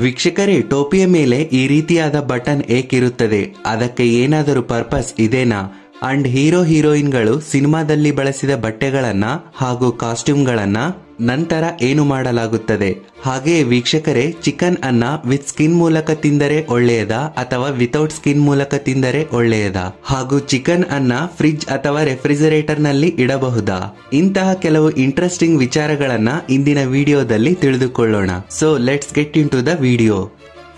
ವೀಕ್ಷಕರೇ, ಟೋಪಿಯ ಮೇಲೆ ಈ ರೀತಿಯಾದ ಬಟನ್ ಏಕಿರುತ್ತದೆ. ಅದಕ್ಕೆ ಏನಾದರೂ ಪರ್ಪಸ್ ಇದೇನಾ? ಅಂಡ್ ಹೀರೋ ಹೀರೋಯಿನ್ಗಳು ಸಿನಿಮಾದಲ್ಲಿ ಬಳಸಿದ ಬಟ್ಟೆಗಳನ್ನ ಹಾಗೂ ಕಾಸ್ಟ್ಯೂಮ್ಗಳನ್ನ ನಂತರ ಏನು ಮಾಡಲಾಗುತ್ತದೆ? ಹಾಗೆಯೇ ವೀಕ್ಷಕರೇ, ಚಿಕನ್ ಅನ್ನ ವಿತ್ ಸ್ಕಿನ್ ಮೂಲಕ ತಿಂದರೆ ಒಳ್ಳೆಯದಾ ಅಥವಾ ವಿತೌಟ್ ಸ್ಕಿನ್ ಮೂಲಕ ತಿಂದರೆ ಒಳ್ಳೆಯದಾ? ಹಾಗೂ ಚಿಕನ್ ಅನ್ನ ಫ್ರಿಜ್ ಅಥವಾ ರೆಫ್ರಿಜರೇಟರ್ನಲ್ಲಿ ಇಡಬಹುದಾ? ಇಂತಹ ಕೆಲವು ಇಂಟ್ರೆಸ್ಟಿಂಗ್ ವಿಚಾರಗಳನ್ನ ಇಂದಿನ ವಿಡಿಯೋದಲ್ಲಿ ತಿಳಿದುಕೊಳ್ಳೋಣ. So let's get in to the video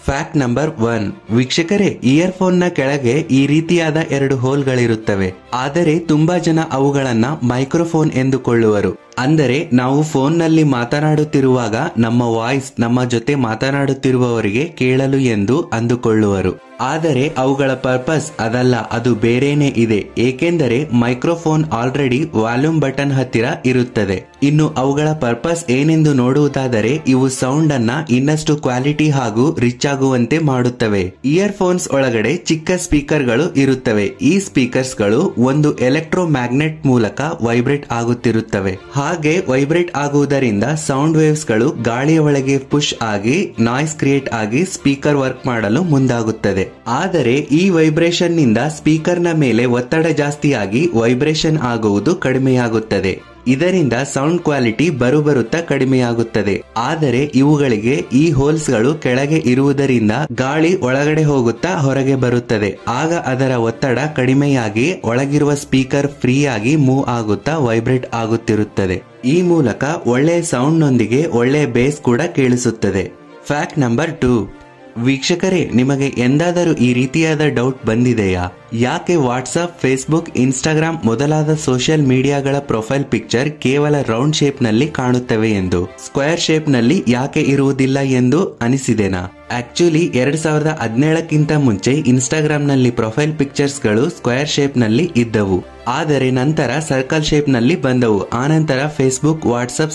fact number one ವೀಕ್ಷಕರೇ ಇಯರ್ಫೋನ್ನ ಕೆಳಗೆ ಈ ರೀತಿಯಾದ ಎರಡು ಹೋಲ್ಗಳಿರುತ್ತವೆ ಆದರೆ, ತುಂಬಾ ಜನ ಅವುಗಳನ್ನ ಮೈಕ್ರೋಫೋನ್ ಎಂದುಕೊಳ್ಳುವರು. ಅಂದರೆ ನಾವು ಫೋನ್ನಲ್ಲಿ ಮಾತನಾಡುತ್ತಿರುವಾಗ ನಮ್ಮ ವಾಯ್ಸ್ ನಮ್ಮ ಜೊತೆ ಮಾತನಾಡುತ್ತಿರುವವರಿಗೆ ಕೇಳಲು ಎಂದು ಅಂದುಕೊಳ್ಳುವರು. ಆದರೆ ಅವುಗಳ ಪರ್ಪಸ್ ಅದಲ್ಲ, ಅದು ಬೇರೇನೇ ಇದೆ. ಏಕೆಂದರೆ ಮೈಕ್ರೋಫೋನ್ ಆಲ್ರೆಡಿ ವಾಲ್ಯೂಮ್ ಬಟನ್ ಹತ್ತಿರ ಇರುತ್ತದೆ. ಇನ್ನು ಅವುಗಳ ಪರ್ಪಸ್ ಏನೆಂದು ನೋಡುವುದಾದರೆ ಇವು ಸೌಂಡ್ ಅನ್ನ ಇನ್ನಷ್ಟು ಕ್ವಾಲಿಟಿ ಹಾಗೂ ರಿಚ್ ಆಗುವಂತೆ ಮಾಡುತ್ತವೆ. ಇಯರ್ಫೋನ್ಸ್ ಒಳಗಡೆ ಚಿಕ್ಕ ಸ್ಪೀಕರ್ಗಳು ಇರುತ್ತವೆ. ಈ ಸ್ಪೀಕರ್ಸ್ಗಳು ಒಂದು ಎಲೆಕ್ಟ್ರೋ ಮ್ಯಾಗ್ನೆಟ್ ಮೂಲಕ ವೈಬ್ರೇಟ್ ಆಗುತ್ತಿರುತ್ತವೆ. ಹಾಗೆ ವೈಬ್ರೇಟ್ ಆಗುವುದರಿಂದ ಸೌಂಡ್ ವೇವ್ಸ್ಗಳು ಗಾಳಿಯ ಒಳಗೆ ಪುಷ್ ಆಗಿ ನಾಯ್ಸ್ ಕ್ರಿಯೇಟ್ ಆಗಿ ಸ್ಪೀಕರ್ ವರ್ಕ್ ಮಾಡಲು ಮುಂದಾಗುತ್ತದೆ. ಆದರೆ ಈ ವೈಬ್ರೇಷನ್ನಿಂದ ಸ್ಪೀಕರ್ನ ಮೇಲೆ ಒತ್ತಡ ಜಾಸ್ತಿಯಾಗಿ ವೈಬ್ರೇಷನ್ ಆಗುವುದು ಕಡಿಮೆಯಾಗುತ್ತದೆ. ಇದರಿಂದ ಸೌಂಡ್ ಕ್ವಾಲಿಟಿ ಬರುಬರುತ್ತಾ ಕಡಿಮೆಯಾಗುತ್ತದೆ. ಆದರೆ ಇವುಗಳಿಗೆ ಈ ಹೋಲ್ಸ್ಗಳು ಕೆಳಗೆ ಇರುವುದರಿಂದ ಗಾಳಿ ಒಳಗಡೆ ಹೋಗುತ್ತಾ ಹೊರಗೆ ಬರುತ್ತದೆ. ಆಗ ಅದರ ಒತ್ತಡ ಕಡಿಮೆಯಾಗಿ ಒಳಗಿರುವ ಸ್ಪೀಕರ್ ಫ್ರೀ ಆಗಿ ಮೂವ್ ಆಗುತ್ತಾ ವೈಬ್ರೇಟ್ ಆಗುತ್ತಿರುತ್ತದೆ. ಈ ಮೂಲಕ ಒಳ್ಳೆಯ ಸೌಂಡ್ ನೊಂದಿಗೆ ಒಳ್ಳೆಯ ಬೇಸ್ ಕೂಡ ಕೇಳಿಸುತ್ತದೆ. Fact number two. ವೀಕ್ಷಕರೇ, ನಿಮಗೆ ಎಂದಾದರೂ ಈ ರೀತಿಯಾದ ಡೌಟ್ ಬಂದಿದೆಯಾ? ಯಾಕೆ ವಾಟ್ಸಪ್ ಫೇಸ್ಬುಕ್, ಇನ್ಸ್ಟಾಗ್ರಾಮ್ ಮೊದಲಾದ ಸೋಷಿಯಲ್ ಮೀಡಿಯಾಗಳ ಪ್ರೊಫೈಲ್ ಪಿಕ್ಚರ್ ಕೇವಲ ರೌಂಡ್ ಶೇಪ್ನಲ್ಲಿ ಕಾಣುತ್ತವೆ ಎಂದು? ಸ್ಕ್ವೇರ್ ಶೇಪ್ನಲ್ಲಿ ಯಾಕೆ ಇರುವುದಿಲ್ಲ ಎಂದು ಅನಿಸಿದೆನಾ? ಆಕ್ಚುಲಿ, ಎರಡ್ ಸಾವಿರದ ಹದಿನೇಳಕ್ಕಿಂತ ಮುಂಚೆ ಇನ್ಸ್ಟಾಗ್ರಾಮ್ನಲ್ಲಿ ಪ್ರೊಫೈಲ್ ಪಿಕ್ಚರ್ಸ್ಗಳು ಸ್ಕ್ವೇರ್ ಶೇಪ್ನಲ್ಲಿ ಇದ್ದವು. ಆದರೆ ನಂತರ ಸರ್ಕಲ್ ಶೇಪ್ನಲ್ಲಿ ಬಂದವು. ಆನಂತರ ಫೇಸ್ಬುಕ್ ವಾಟ್ಸಪ್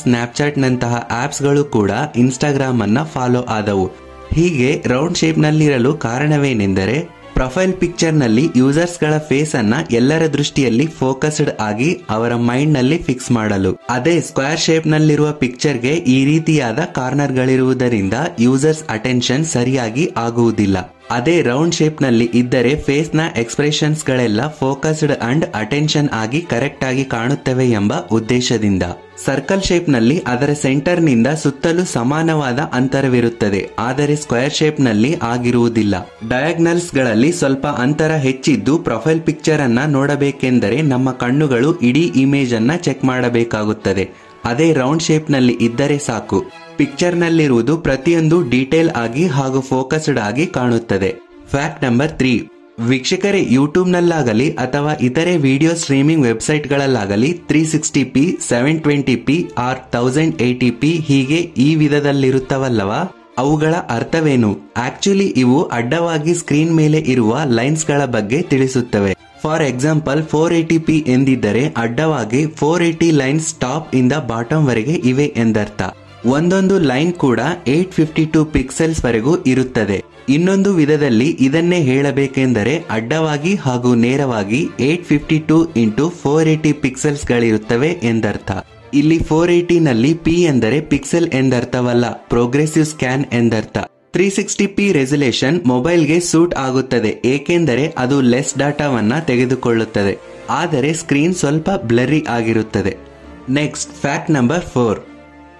ಆಪ್ಸ್ಗಳು ಕೂಡ ಇನ್ಸ್ಟಾಗ್ರಾಮ್ ಅನ್ನ ಫಾಲೋ ಆದವು. ಹೀಗೆ ರೌಂಡ್ ಶೇಪ್ನಲ್ಲಿರಲು ಕಾರಣವೇನೆಂದರೆ ಪ್ರೊಫೈಲ್ ಪಿಕ್ಚರ್ನಲ್ಲಿ ಯೂಸರ್ಸ್ಗಳ ಫೇಸ್ ಅನ್ನ ಎಲ್ಲರ ದೃಷ್ಟಿಯಲ್ಲಿ ಫೋಕಸ್ಡ್ ಆಗಿ ಅವರ ಮೈಂಡ್ನಲ್ಲಿ ಫಿಕ್ಸ್ ಮಾಡಲು. ಅದೇ ಸ್ಕ್ವೇರ್ ಶೇಪ್ ನಲ್ಲಿರುವ ಪಿಕ್ಚರ್ಗೆ ಈ ರೀತಿಯಾದ ಕಾರ್ನರ್ಗಳಿರುವುದರಿಂದ ಯೂಸರ್ಸ್ ಅಟೆನ್ಷನ್ ಸರಿಯಾಗಿ ಆಗುವುದಿಲ್ಲ. ಅದೇ ರೌಂಡ್ ಶೇಪ್ನಲ್ಲಿ ಇದ್ದರೆ ಫೇಸ್ನ ಎಕ್ಸ್ಪ್ರೆಷನ್ಸ್ ಗಳೆಲ್ಲ ಫೋಕಸ್ಡ್ ಅಂಡ್ ಅಟೆನ್ಷನ್ ಆಗಿ ಕರೆಕ್ಟ್ ಆಗಿ ಕಾಣುತ್ತವೆ ಎಂಬ ಉದ್ದೇಶದಿಂದ. ಸರ್ಕಲ್ ಶೇಪ್ನಲ್ಲಿ ಅದರ ಸೆಂಟರ್ನಿಂದ ಸುತ್ತಲೂ ಸಮಾನವಾದ ಅಂತರವಿರುತ್ತದೆ, ಆದರೆ ಸ್ಕ್ವೇರ್ ಶೇಪ್ನಲ್ಲಿ ಆಗಿರುವುದಿಲ್ಲ. ಡಯಾಗ್ನಲ್ಸ್ಗಳಲ್ಲಿ ಸ್ವಲ್ಪ ಅಂತರ ಹೆಚ್ಚಿದ್ದು ಪ್ರೊಫೈಲ್ ಪಿಕ್ಚರ್ ಅನ್ನ ನೋಡಬೇಕೆಂದರೆ ನಮ್ಮ ಕಣ್ಣುಗಳು ಇಡೀ ಇಮೇಜ್ ಅನ್ನ ಚೆಕ್ ಮಾಡಬೇಕಾಗುತ್ತದೆ. ಅದೇ ರೌಂಡ್ ಶೇಪ್ನಲ್ಲಿ ಇದ್ದರೆ ಸಾಕು. ಪಿಕ್ಚರ್ ನಲ್ಲಿರುವುದು ಪ್ರತಿಯೊಂದು ಡೀಟೇಲ್ ಆಗಿ ಹಾಗೂ ಫೋಕಸ್ಡ್ ಆಗಿ ಕಾಣುತ್ತದೆ. Fact number three. ವೀಕ್ಷಕರೇ ಯೂಟ್ಯೂಬ್ ನಲ್ಲಾಗಲಿ ಅಥವಾ ಇತರೆ video streaming website ಗಳಲ್ಲಾಗಲಿ three sixty p seven twenty p or thousand eighty p ಹೀಗೆ ಈ ವಿಧದಲ್ಲಿರುತ್ತವಲ್ಲವಾ? ಅವುಗಳ ಅರ್ಥವೇನು? ಆಕ್ಚುಲಿ ಇವು ಅಡ್ಡವಾಗಿ ಸ್ಕ್ರೀನ್ ಮೇಲೆ ಇರುವ ಲೈನ್ಸ್ಗಳ ಬಗ್ಗೆ ತಿಳಿಸುತ್ತವೆ. For example, four eighty p ಎಂದಿದ್ದರೆ ಅಡ್ಡವಾಗಿ ಫೋರ್ ಏಟಿ ಲೈನ್ಸ್ ಟಾಪ್ ಇಂದ ಬಾಟಮ್ ವರೆಗೆ ಇವೆ ಎಂದರ್ಥ. ಒಂದೊಂದು ಲೈನ್ ಕೂಡ ಏಟ್ ಫಿಫ್ಟಿ ಟೂ ಪಿಕ್ಸೆಲ್ಸ್ ವರೆಗೂ ಇರುತ್ತದೆ. ಇನ್ನೊಂದು ವಿಧದಲ್ಲಿ ಇದನ್ನೇ ಹೇಳಬೇಕೆಂದರೆ ಅಡ್ಡವಾಗಿ ಹಾಗೂ ನೇರವಾಗಿ eight fifty two into four eighty pixels ಗಳಿರುತ್ತವೆ ಎಂದರ್ಥ. ಇಲ್ಲಿ ಫೋರ್ ಏಟಿ ನಲ್ಲಿ ಪಿ ಎಂದರೆ ಪಿಕ್ಸೆಲ್ ಎಂದರ್ಥವಲ್ಲ ಪ್ರೋಗ್ರೆಸಿವ್ ಸ್ಕ್ಯಾನ್ ಎಂದರ್ಥ. ತ್ರೀ ಸಿಕ್ಸ್ಟಿ ಪಿ ರೆಸಲ್ಯೂಷನ್ ಮೊಬೈಲ್ಗೆ ಸೂಟ್ ಆಗುತ್ತದೆ, ಏಕೆಂದರೆ ಅದು ಲೆಸ್ ಡಾಟಾವನ್ನ ತೆಗೆದುಕೊಳ್ಳುತ್ತದೆ. ಆದರೆ ಸ್ಕ್ರೀನ್ ಸ್ವಲ್ಪ ಬ್ಲರಿ ಆಗಿರುತ್ತದೆ. Next, fact number four.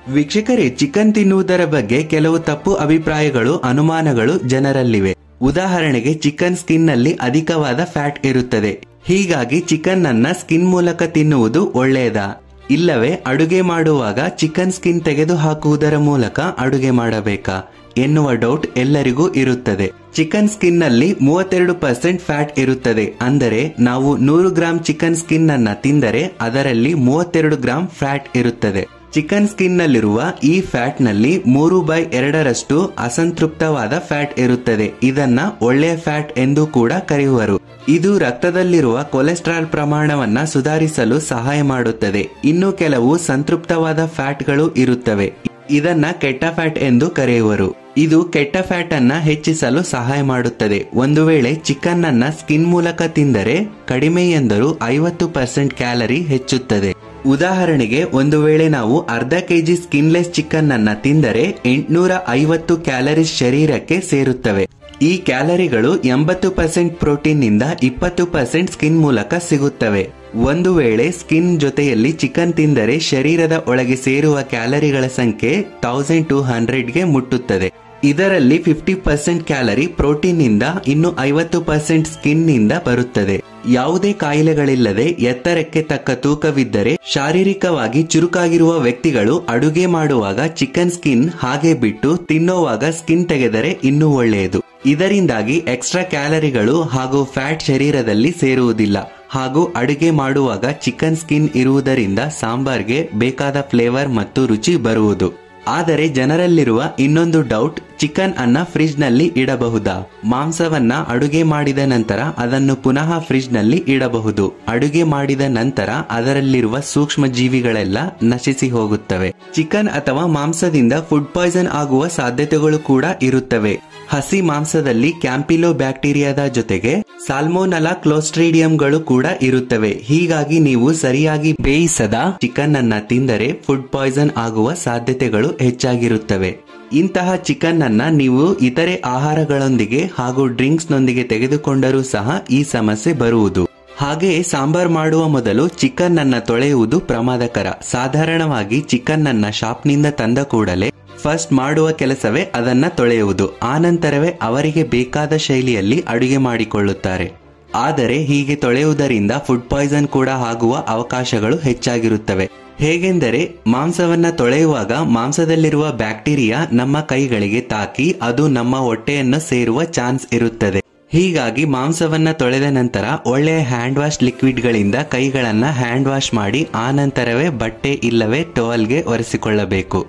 ವೀಕ್ಷಕರೇ, ಚಿಕನ್ ತಿನ್ನುವುದರ ಬಗ್ಗೆ ಕೆಲವು ತಪ್ಪು ಅಭಿಪ್ರಾಯಗಳು, ಅನುಮಾನಗಳು ಜನರಲ್ಲಿವೆ. ಉದಾಹರಣೆಗೆ, ಚಿಕನ್ ಸ್ಕಿನ್ನಲ್ಲಿ ಅಧಿಕವಾದ ಫ್ಯಾಟ್ ಇರುತ್ತದೆ. ಹೀಗಾಗಿ ಚಿಕನ್ ಅನ್ನ ಸ್ಕಿನ್ ಮೂಲಕ ತಿನ್ನುವುದು ಒಳ್ಳೆಯದಾ? ಇಲ್ಲವೇ, ಅಡುಗೆ ಮಾಡುವಾಗ ಚಿಕನ್ ಸ್ಕಿನ್ ತೆಗೆದು ಹಾಕುವುದರ ಮೂಲಕ ಅಡುಗೆ ಮಾಡಬೇಕಾ? ಎನ್ನುವ ಡೌಟ್ ಎಲ್ಲರಿಗೂ ಇರುತ್ತದೆ. ಚಿಕನ್ ಸ್ಕಿನ್ನಲ್ಲಿ ಮೂವತ್ತೆರಡು ಪರ್ಸೆಂಟ್ ಫ್ಯಾಟ್ ಇರುತ್ತದೆ. ಅಂದರೆ, ನಾವು ನೂರು ಗ್ರಾಂ ಚಿಕನ್ ಸ್ಕಿನ್ ಅನ್ನ ತಿಂದರೆ ಅದರಲ್ಲಿ ಮೂವತ್ತೆರಡು ಗ್ರಾಂ ಫ್ಯಾಟ್ ಇರುತ್ತದೆ. ಚಿಕನ್ ಸ್ಕಿನ್ ನಲ್ಲಿರುವ ಈ ಫ್ಯಾಟ್ನಲ್ಲಿ ಮೂರು ಬೈ ಎರಡರಷ್ಟು ಅಸಂತೃಪ್ತವಾದ ಫ್ಯಾಟ್ ಇರುತ್ತದೆ. ಇದನ್ನ ಒಳ್ಳೆಯ ಫ್ಯಾಟ್ ಎಂದು ಕೂಡ ಕರೆಯುವರು. ಇದು ರಕ್ತದಲ್ಲಿರುವ ಕೊಲೆಸ್ಟ್ರಾಲ್ ಪ್ರಮಾಣವನ್ನ ಸುಧಾರಿಸಲು ಸಹಾಯ ಮಾಡುತ್ತದೆ. ಇನ್ನು ಕೆಲವು ಸಂತೃಪ್ತವಾದ ಫ್ಯಾಟ್ಗಳು ಇರುತ್ತವೆ. ಇದನ್ನ ಕೆಟ್ಟ ಫ್ಯಾಟ್ ಎಂದು ಕರೆಯುವರು. ಇದು ಕೆಟ್ಟ ಫ್ಯಾಟ್ ಅನ್ನ ಹೆಚ್ಚಿಸಲು ಸಹಾಯ ಮಾಡುತ್ತದೆ. ಒಂದು ವೇಳೆ ಚಿಕನ್ ಅನ್ನ ಸ್ಕಿನ್ ಮೂಲಕ ತಿಂದರೆ ಕಡಿಮೆ ಎಂದರೂ ಐವತ್ತು ಪರ್ಸೆಂಟ್ ಕ್ಯಾಲರಿ ಹೆಚ್ಚುತ್ತದೆ. ಉದಾಹರಣೆಗೆ, ಒಂದು ವೇಳೆ ನಾವು ಅರ್ಧ ಕೆಜಿ ಸ್ಕಿನ್ಲೆಸ್ ಚಿಕನ್ ಅನ್ನ ತಿಂದರೆ ಎಂಟುನೂರ ಐವತ್ತು ಕ್ಯಾಲರೀಸ್ ಶರೀರಕ್ಕೆ ಸೇರುತ್ತವೆ. ಈ ಕ್ಯಾಲರಿಗಳು ಎಂಬತ್ತು ಪರ್ಸೆಂಟ್ ಪ್ರೋಟೀನ್ನಿಂದ ಇಪ್ಪತ್ತು ಪರ್ಸೆಂಟ್ ಸ್ಕಿನ್ ಮೂಲಕ ಸಿಗುತ್ತವೆ. ಒಂದು ವೇಳೆ ಸ್ಕಿನ್ ಜೊತೆಯಲ್ಲಿ ಚಿಕನ್ ತಿಂದರೆ ಶರೀರದ ಒಳಗೆ ಸೇರುವ ಕ್ಯಾಲರಿಗಳ ಸಂಖ್ಯೆ ತೌಸಂಡ್ ಟು ಹಂಡ್ರೆಡ್ಗೆ ಮುಟ್ಟುತ್ತದೆ. ಇದರಲ್ಲಿ ಫಿಫ್ಟಿ ಪರ್ಸೆಂಟ್ ಕ್ಯಾಲರಿ ಪ್ರೋಟೀನ್ನಿಂದ ಇನ್ನು ಐವತ್ತು ಪರ್ಸೆಂಟ್ ಸ್ಕಿನ್ನಿಂದ ಬರುತ್ತದೆ. ಯಾವುದೇ ಕಾಯಿಲೆಗಳಿಲ್ಲದೆ ಎತ್ತರಕ್ಕೆ ತಕ್ಕ ತೂಕವಿದ್ದರೆ ಶಾರೀರಿಕವಾಗಿ ಚುರುಕಾಗಿರುವ ವ್ಯಕ್ತಿಗಳು ಅಡುಗೆ ಮಾಡುವಾಗ ಚಿಕನ್ ಸ್ಕಿನ್ ಹಾಗೆ ಬಿಟ್ಟು ತಿನ್ನೋವಾಗ ಸ್ಕಿನ್ ತೆಗೆದರೆ ಇನ್ನೂ ಒಳ್ಳೆಯದು. ಇದರಿಂದಾಗಿ ಎಕ್ಸ್ಟ್ರಾ ಕ್ಯಾಲರಿಗಳು ಹಾಗೂ ಫ್ಯಾಟ್ ಶರೀರದಲ್ಲಿ ಸೇರುವುದಿಲ್ಲ. ಹಾಗೂ ಅಡುಗೆ ಮಾಡುವಾಗ ಚಿಕನ್ ಸ್ಕಿನ್ ಇರುವುದರಿಂದ ಸಾಂಬಾರ್ಗೆ ಬೇಕಾದ ಫ್ಲೇವರ್ ಮತ್ತು ರುಚಿ ಬರುವುದು. ಆದರೆ ಜನರಲ್ಲಿರುವ ಇನ್ನೊಂದು ಡೌಟ್ ಚಿಕನ್ ಅನ್ನ ಫ್ರಿಜ್ನಲ್ಲಿ ಇಡಬಹುದಾ? ಮಾಂಸವನ್ನ ಅಡುಗೆ ಮಾಡಿದ ನಂತರ ಅದನ್ನು ಪುನಃ ಫ್ರಿಜ್ನಲ್ಲಿ ಇಡಬಹುದು. ಅಡುಗೆ ಮಾಡಿದ ನಂತರ ಅದರಲ್ಲಿರುವ ಸೂಕ್ಷ್ಮ ಜೀವಿಗಳೆಲ್ಲ ನಶಿಸಿ ಹೋಗುತ್ತವೆ. ಚಿಕನ್ ಅಥವಾ ಮಾಂಸದಿಂದ ಫುಡ್ ಪಾಯ್ಸನ್ ಆಗುವ ಸಾಧ್ಯತೆಗಳು ಕೂಡ ಇರುತ್ತವೆ. ಹಸಿ ಮಾಂಸದಲ್ಲಿ ಕ್ಯಾಂಪಿಲೋ ಬ್ಯಾಕ್ಟೀರಿಯಾದ ಜೊತೆಗೆ ಸಾಲ್ಮೋನಲಾ ಕ್ಲೋಸ್ಟ್ರೀಡಿಯಂಗಳು ಕೂಡ ಇರುತ್ತವೆ. ಹೀಗಾಗಿ ನೀವು ಸರಿಯಾಗಿ ಬೇಯಿಸದ ಚಿಕನ್ ಅನ್ನ ತಿಂದರೆ ಫುಡ್ ಪಾಯ್ಸನ್ ಆಗುವ ಸಾಧ್ಯತೆಗಳು ಹೆಚ್ಚಾಗಿರುತ್ತವೆ. ಇಂತಹ ಚಿಕನ್ ಅನ್ನ ನೀವು ಇತರೆ ಆಹಾರಗಳೊಂದಿಗೆ ಹಾಗೂ ಡ್ರಿಂಕ್ಸ್ ನೊಂದಿಗೆ ತೆಗೆದುಕೊಂಡರೂ ಸಹ ಈ ಸಮಸ್ಯೆ ಬರುವುದು. ಹಾಗೆಯೇ ಸಾಂಬಾರ್ ಮಾಡುವ ಮೊದಲು ಚಿಕನ್ ಅನ್ನ ತೊಳೆಯುವುದು ಪ್ರಮಾದಕರ. ಸಾಧಾರಣವಾಗಿ ಚಿಕನ್ ಅನ್ನ ಶಾಪ್ನಿಂದ ತಂದ ಕೂಡಲೇ ಫಸ್ಟ್ ಮಾಡುವ ಕೆಲಸವೇ ಅದನ್ನ ತೊಳೆಯುವುದು. ಆನಂತರವೇ ಅವರಿಗೆ ಬೇಕಾದ ಶೈಲಿಯಲ್ಲಿ ಅಡುಗೆ ಮಾಡಿಕೊಳ್ಳುತ್ತಾರೆ. ಆದರೆ ಹೀಗೆ ತೊಳೆಯುವುದರಿಂದ ಫುಡ್ ಪಾಯ್ಸನ್ ಕೂಡ ಆಗುವ ಅವಕಾಶಗಳು ಹೆಚ್ಚಾಗಿರುತ್ತವೆ. ಹೇಗೆಂದರೆ, ಮಾಂಸವನ್ನ ತೊಳೆಯುವಾಗ ಮಾಂಸದಲ್ಲಿರುವ ಬ್ಯಾಕ್ಟೀರಿಯಾ ನಮ್ಮ ಕೈಗಳಿಗೆ ತಾಕಿ ಅದು ನಮ್ಮ ಹೊಟ್ಟೆಯನ್ನು ಸೇರುವ ಚಾನ್ಸ್ ಇರುತ್ತದೆ. ಹೀಗಾಗಿ ಮಾಂಸವನ್ನ ತೊಳೆದ ನಂತರ ಒಳ್ಳೆಯ ಹ್ಯಾಂಡ್ ವಾಶ್ ಲಿಕ್ವಿಡ್ಗಳಿಂದ ಕೈಗಳನ್ನ ಹ್ಯಾಂಡ್ ವಾಶ್ ಮಾಡಿ ಆನಂತರವೇ ಬಟ್ಟೆ ಇಲ್ಲವೇ ಟೋವಲ್ಗೆ ಒರೆಸಿಕೊಳ್ಳಬೇಕು.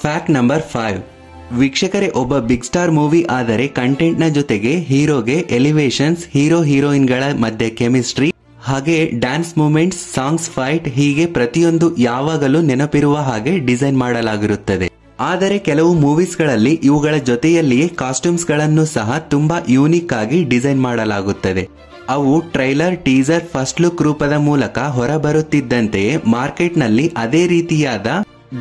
ಫ್ಯಾಕ್ಟ್ ನಂಬರ್ ಫೈವ್ ವೀಕ್ಷಕರೇ, ಒಬ್ಬ ಬಿಗ್ ಸ್ಟಾರ್ ಮೂವಿ ಆದರೆ ಕಂಟೆಂಟ್ನ ಜೊತೆಗೆ ಹೀರೋಗೆ ಎಲಿವೇಶನ್ಸ್ ಹೀರೋ ಹೀರೋಯಿನ್ಗಳ ಮಧ್ಯೆ ಕೆಮಿಸ್ಟ್ರಿ ಹಾಗೆ ಡ್ಯಾನ್ಸ್ ಮೂಮೆಂಟ್ಸ್ ಸಾಂಗ್ಸ್ ಫೈಟ್ ಹೀಗೆ ಪ್ರತಿಯೊಂದು ಯಾವಾಗಲೂ ನೆನಪಿರುವ ಹಾಗೆ ಡಿಸೈನ್ ಮಾಡಲಾಗಿರುತ್ತದೆ. ಆದರೆ ಕೆಲವು ಮೂವೀಸ್ಗಳಲ್ಲಿ ಇವುಗಳ ಜೊತೆಯಲ್ಲಿಯೇ ಕಾಸ್ಟ್ಯೂಮ್ಸ್ಗಳನ್ನು ಸಹ ತುಂಬಾ ಯೂನಿಕ್ ಆಗಿ ಡಿಸೈನ್ ಮಾಡಲಾಗುತ್ತದೆ. ಅವು ಟ್ರೈಲರ್ ಟೀಸರ್ ಫಸ್ಟ್ ಲುಕ್ ರೂಪದ ಮೂಲಕ ಹೊರಬರುತ್ತಿದ್ದಂತೆಯೇ ಮಾರ್ಕೆಟ್ನಲ್ಲಿ ಅದೇ ರೀತಿಯಾದ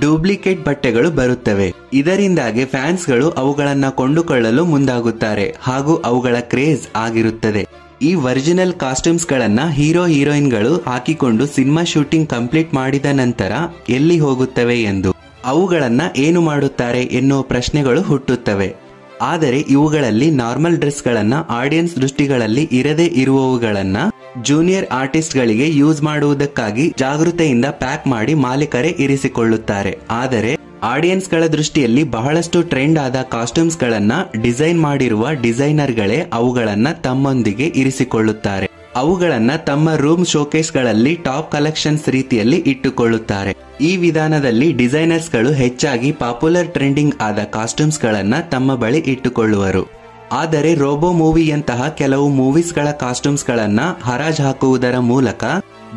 ಡೂಪ್ಲಿಕೇಟ್ ಬಟ್ಟೆಗಳು ಬರುತ್ತವೆ. ಇದರಿಂದಾಗಿ ಫ್ಯಾನ್ಸ್ಗಳು ಅವುಗಳನ್ನ ಕೊಂಡುಕೊಳ್ಳಲು ಮುಂದಾಗುತ್ತಾರೆ ಹಾಗೂ ಅವುಗಳ ಕ್ರೇಜ್ ಆಗಿರುತ್ತದೆ. ಈ ಒರಿಜಿನಲ್ ಕಾಸ್ಟ್ಯೂಮ್ಸ್ ಗಳನ್ನ ಹೀರೋ ಹೀರೋಯಿನ್ಗಳು ಹಾಕಿಕೊಂಡು ಸಿನಿಮಾ ಶೂಟಿಂಗ್ ಕಂಪ್ಲೀಟ್ ಮಾಡಿದ ನಂತರ ಎಲ್ಲಿ ಹೋಗುತ್ತವೆ ಎಂದು, ಅವುಗಳನ್ನ ಏನು ಮಾಡುತ್ತಾರೆ ಎನ್ನುವ ಪ್ರಶ್ನೆಗಳು ಹುಟ್ಟುತ್ತವೆ. ಆದರೆ ಇವುಗಳಲ್ಲಿ ನಾರ್ಮಲ್ ಡ್ರೆಸ್ ಗಳನ್ನ ಆಡಿಯನ್ಸ್ ದೃಷ್ಟಿಗಳಲ್ಲಿ ಇರದೇ ಇರುವವುಗಳನ್ನ ಜೂನಿಯರ್ ಆರ್ಟಿಸ್ಟ್ ಗಳಿಗೆ ಯೂಸ್ ಮಾಡುವುದಕ್ಕಾಗಿ ಜಾಗೃತೆಯಿಂದ ಪ್ಯಾಕ್ ಮಾಡಿ ಮಾಲೀಕರೇ ಇರಿಸಿಕೊಳ್ಳುತ್ತಾರೆ. ಆದರೆ ಆಡಿಯನ್ಸ್ಗಳ ದೃಷ್ಟಿಯಲ್ಲಿ ಬಹಳಷ್ಟು ಟ್ರೆಂಡ್ ಆದ ಕಾಸ್ಟ್ಯೂಮ್ಸ್ ಗಳನ್ನ ಡಿಸೈನ್ ಮಾಡಿರುವ ಡಿಸೈನರ್ ಗಳೇ ಅವುಗಳನ್ನ ತಮ್ಮೊಂದಿಗೆ ಇರಿಸಿಕೊಳ್ಳುತ್ತಾರೆ. ಅವುಗಳನ್ನ ತಮ್ಮ ರೂಮ್ ಶೋಕೇಸ್ಗಳಲ್ಲಿ ಟಾಪ್ ಕಲೆಕ್ಷನ್ಸ್ ರೀತಿಯಲ್ಲಿ ಇಟ್ಟುಕೊಳ್ಳುತ್ತಾರೆ. ಈ ವಿಧಾನದಲ್ಲಿ ಡಿಸೈನರ್ಸ್ಗಳು ಹೆಚ್ಚಾಗಿ ಪಾಪ್ಯುಲರ್ ಟ್ರೆಂಡಿಂಗ್ ಆದ ಕಾಸ್ಟ್ಯೂಮ್ಸ್ ಗಳನ್ನ ತಮ್ಮ ಬಳಿ ಇಟ್ಟುಕೊಳ್ಳುವರು. ಆದರೆ ರೋಬೋ ಮೂವಿಯಂತಹ ಕೆಲವು ಮೂವೀಸ್ಗಳ ಕಾಸ್ಟ್ಯೂಮ್ಸ್ಗಳನ್ನು ಹರಾಜು ಹಾಕುವುದರ ಮೂಲಕ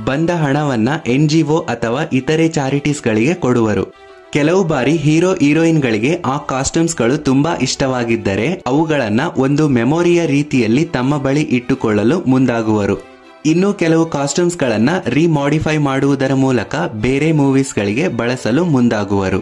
ಬಂದ ಹಣವನ್ನ ಒ ಅಥವಾ ಇತರೆ ಚಾರಿಟೀಸ್ಗಳಿಗೆ ಕೊಡುವರು. ಕೆಲವು ಬಾರಿ ಹೀರೋ ಹೀರೋಯಿನ್ಗಳಿಗೆ ಆ ಕಾಸ್ಟ್ಯೂಮ್ಸ್ಗಳು ತುಂಬಾ ಇಷ್ಟವಾಗಿದ್ದರೆ ಅವುಗಳನ್ನ ಒಂದು ಮೆಮೊರಿಯ ರೀತಿಯಲ್ಲಿ ತಮ್ಮ ಬಳಿ ಇಟ್ಟುಕೊಳ್ಳಲು ಮುಂದಾಗುವರು. ಇನ್ನು ಕೆಲವು ಕಾಸ್ಟ್ಯೂಮ್ಸ್ ರೀಮಾಡಿಫೈ ರಿಮಾಡಿಫೈ ಮಾಡುವುದರ ಮೂಲಕ ಬೇರೆ ಮೂವೀಸ್ಗಳಿಗೆ ಬಳಸಲು ಮುಂದಾಗುವರು.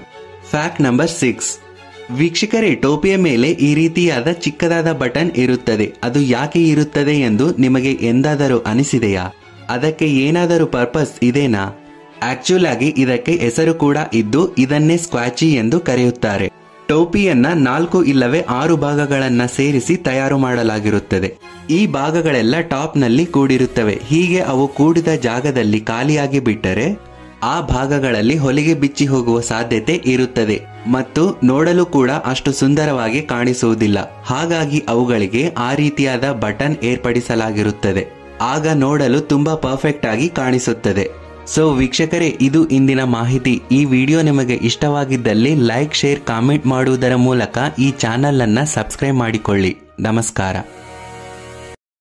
Fact number six. ವೀಕ್ಷಕರೇ, ಟೋಪಿಯ ಮೇಲೆ ಈ ರೀತಿಯಾದ ಚಿಕ್ಕದಾದ ಬಟನ್ ಇರುತ್ತದೆ. ಅದು ಯಾಕೆ ಇರುತ್ತದೆ ಎಂದು ನಿಮಗೆ ಎಂದಾದರೂ ಅನಿಸಿದೆಯಾ? ಅದಕ್ಕೆ ಏನಾದರೂ ಪರ್ಪಸ್ ಇದೇನಾ? ಆಕ್ಚುಲ್ ಆಗಿ ಇದಕ್ಕೆ ಹೆಸರು ಕೂಡ ಇದ್ದು, ಇದನ್ನೇ ಸ್ಕ್ವಾಚಿ ಎಂದು ಕರೆಯುತ್ತಾರೆ. ಟೋಪಿಯನ್ನ ನಾಲ್ಕು ಇಲ್ಲವೇ ಆರು ಭಾಗಗಳನ್ನ ಸೇರಿಸಿ ತಯಾರು ಮಾಡಲಾಗಿರುತ್ತದೆ. ಈ ಭಾಗಗಳೆಲ್ಲ ಟಾಪ್ನಲ್ಲಿ ಕೂಡಿರುತ್ತವೆ. ಹೀಗೆ ಅವು ಕೂಡಿದ ಜಾಗದಲ್ಲಿ ಖಾಲಿಯಾಗಿ ಬಿಟ್ಟರೆ ಆ ಭಾಗಗಳಲ್ಲಿ ಹೊಲಿಗೆ ಬಿಚ್ಚಿ ಹೋಗುವ ಸಾಧ್ಯತೆ ಇರುತ್ತದೆ ಮತ್ತು ನೋಡಲು ಕೂಡ ಅಷ್ಟು ಸುಂದರವಾಗಿ ಕಾಣಿಸುವುದಿಲ್ಲ. ಹಾಗಾಗಿ ಅವುಗಳಿಗೆ ಆ ರೀತಿಯಾದ ಬಟನ್ ಏರ್ಪಡಿಸಲಾಗಿರುತ್ತದೆ. ಆಗ ನೋಡಲು ತುಂಬಾ ಪರ್ಫೆಕ್ಟ್ ಆಗಿ ಕಾಣಿಸುತ್ತದೆ. ಸೊ ವೀಕ್ಷಕರೇ, ಇದು ಇಂದಿನ ಮಾಹಿತಿ. ಈ ವಿಡಿಯೋ ನಿಮಗೆ ಇಷ್ಟವಾಗಿದ್ದಲ್ಲಿ ಲೈಕ್ ಶೇರ್ ಕಾಮೆಂಟ್ ಮಾಡುವುದರ ಮೂಲಕ ಈ ಚಾನಲ್ ಅನ್ನ ಸಬ್ಸ್ಕ್ರೈಬ್ ಮಾಡಿಕೊಳ್ಳಿ. ನಮಸ್ಕಾರ.